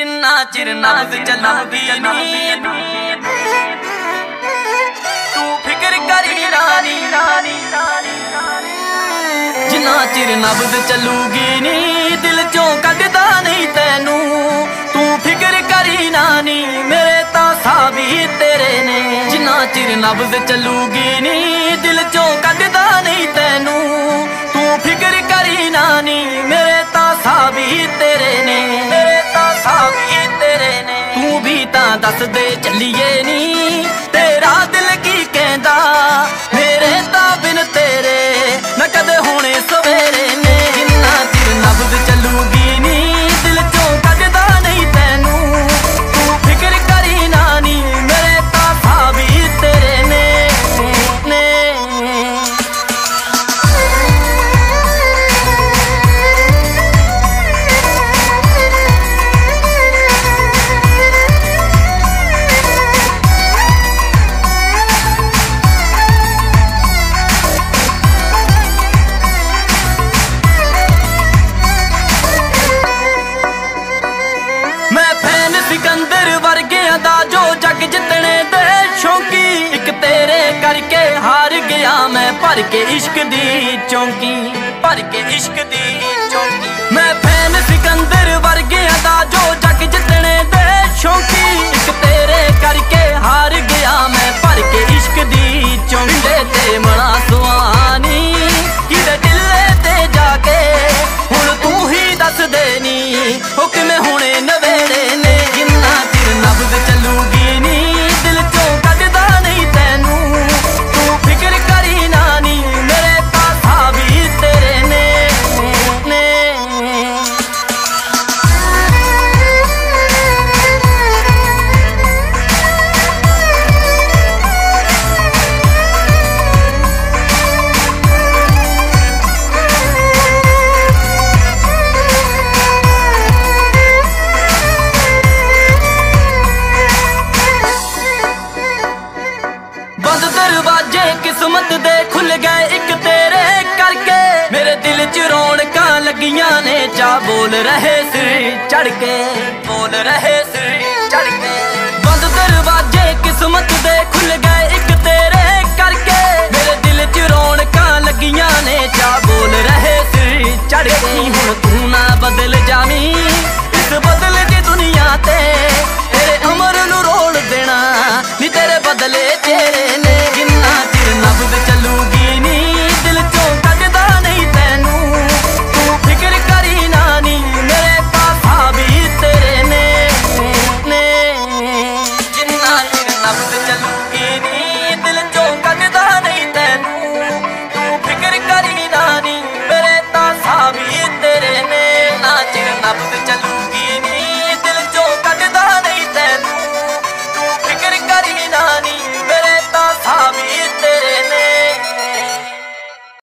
ਜਿੰਨਾ ਚਿਰ ਨਬਜ਼ ਚੱਲੂਗੀ ਨੀ ਤੂੰ ਫਿਕਰ ਕਰੀ ਰਾਨੀ ਜਿੰਨਾ ਚਿਰ ਨਬਜ਼ ਚੱਲੂਗੀ ਨੀ ਦਿਲ ਚੋਂ ਕੱਢਦਾ ਨਹੀਂ ਤੈਨੂੰ। ਤੂੰ ਫਿਕਰ ਕਰੀ ਨਾਨੀ ਮੇਰੇ ਤਾਂ ਵੀ ਤੇਰੇ ਨੇ। ਜਿੰਨਾ ਚਿਰ ਨਬਜ਼ ਚੱਲੂਗੀ ਨੀ ਦਿਲ ਚੋਂ ਕੱਢਦਾ ਨਹੀਂ ਤੈਨੂੰ। ਤੂੰ ਵੀ ਤਾਂ ਦੱਸ ਦੇ ਚੱਲੀਏ ਨੀ। ਤੇਰਾ ਦਿਲ ਕੀ ਕਹਿੰਦਾ? ਭਰ ਕੇ ਇਸ਼ਕ ਦੀ ਚੌਂਕੀ, ਭਰ ਕੇ ਇਸ਼ਕ ਦੀ ਚੌਂਕੀ। ਮੈਂ ਫੈਨ ਸਿਕੰਦਰ ਵਰਗਿਆਂ ਦਾ ਜੋ ਜੱਗ ਜਿੱਤਣੇ ਦੇ ਸ਼ੌਂਕੀ, ਇੱਕ ਤੇਰੇ ਕਰਕੇ ਹਾਰ ਗਿਆ ਮੈਂ, ਭਰ ਕੇ ਇਸ਼ਕ ਦੀ ਚੌਂਡੇ ਤੇ ਮਣਾ ਸੁਆਨੀ ਕਿਹਦੇ ਢਿੱਲੇ ਤੇ ਜਾ ਕੇ ਹੁਣ ਤੂੰ ਹੀ ਦੱਸ ਦੇ ਨੀ ਉਹ ਦਰਵਾਜ਼ੇ ਕਿਸਮਤ ਦੇ ਖੁੱਲ ਗਏ ਇੱਕ ਤੇਰੇ ਕਰਕੇ। ਮੇਰੇ ਦਿਲ 'ਚ ਰੌਣਕਾਂ ਲੱਗੀਆਂ ਨੇ ਚਾ ਬੋਲ ਰਹੇ ਸਿਰ ਚੜ ਕੇ, ਬੋਲ ਰਹੇ ਸਿਰ ਚੜ ਕੇ। ਬੰਦ ਦਰਵਾਜ਼ੇ, ਕਿਸਮਤ ਦੇ ਖੁੱਲ ਗਏ